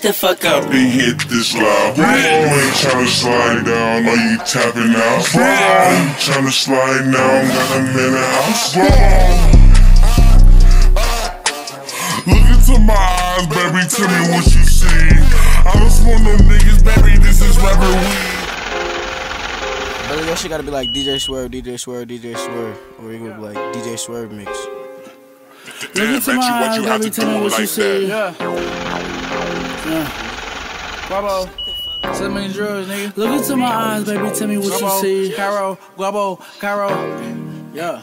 Shut the fuck up. They hit this live. You ain't tryna slide down, are you tapping out? Are you tryna slide down? Got a minute house. Look into my eyes, baby. Tell me what you see. I don't smoke no niggas, baby. This is rapper weed. But your shit gotta be like DJ Swurve, DJ Swurve, DJ Swurve, or you gonna be like DJ Swurve mix. Damn, into my you what eyes, you have baby, to tell me do what you like see. that. Yeah. Yeah. Guapo. So many drugs, nigga. Look into my eyes, baby. Tell me what Guapo, you see. Khyro, Guapo, Khyro. Yeah.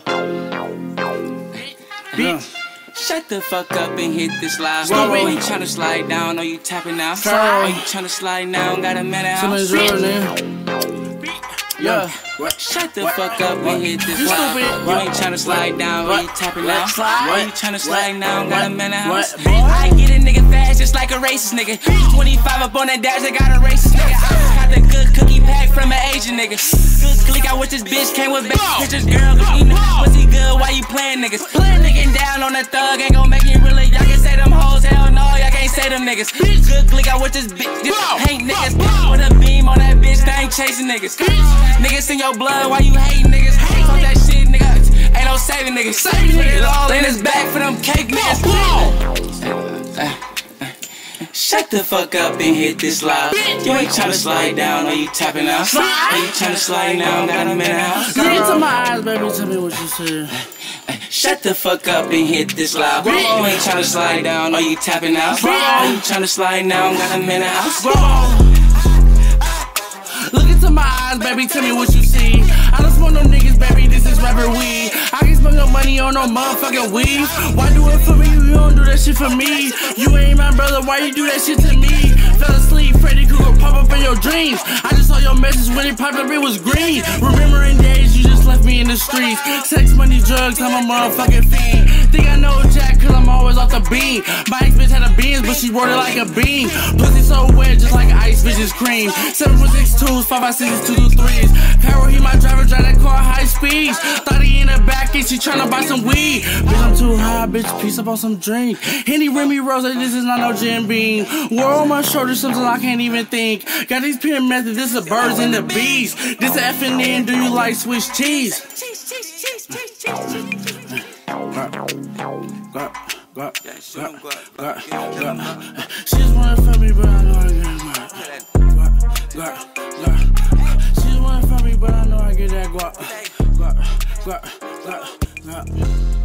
Bitch. Shut the fuck up and hit this live. Are baby. you tryna slide down or you tapping out? Sorry. Are you tryna slide down? Got a minute So many house. drugs, nigga. Yeah. Shut the fuck up and hit this You live. stupid. You ain't tryna slide down or you tapping out. Slide. Are you tryna slide down? Got a minute house. What? I get fast just like a racist nigga. 25 up on that dash, I got a racist nigga. I got the good cookie pack from an Asian nigga. Good click, I wish this bitch came with baby pictures, girl. Cause you know pussy good, why you playing niggas? Nigga down on the thug ain't gon' make it really. Y'all can say them hoes, hell no, y'all can't say them niggas. Good click, I wish this bitch just hate niggas. With a beam on that bitch, they ain't chasing niggas. Niggas in your blood, why you hating niggas? Fuck that shit, nigga. Ain't no saving niggas. Saving niggas all in his back for them cake niggas. Shut the fuck up and hit this live. You ain't tryna slide down, or you tapping out? Are you tryna slide down? Got a minute house. Look into my eyes, baby. Tell me what you see. Shut the fuck up and hit this live. You ain't tryna slide down, or you tapping out? Are you tryna slide down? Got a minute house. Look into my eyes, baby. Tell me what you see. I don't smoke no niggas, baby. This is rapper weed. I can spend no money on no motherfucking weed. Why do it for me? You don't do that shit for me. You ain't my brother. Why you do that shit to me? Fell asleep, Freddy Krueger pop up in your dreams. I just saw your message when it popped up. It was green. Remembering days you just left me in the streets. Sex, money, drugs. I'm a motherfucking fiend. Think I know Jack, cause I'm always off the beam. My ex bitch had a beans, but she wrote it like a beam. Pussy so wet, just like ice bitches cream. Seven foot six twos, five by sixes, two two threes. Carol, he my driver, drive that car high speeds. She tryna buy some weed. Bitch, I'm too high, bitch, peace up on some drink. Henny Remy Rose, this is not no Jim Beam. War on my shoulders, something I can't even think. Got these peer methods, this is birds and the bees. This F and N, do you like Swiss cheese? Got, got, got, got, got, got. She just wanna fuck me, but I know I get guap. Got, got, got. She just wanna fuck me, but I know I get that guap. guap. Guap, guap. Yeah.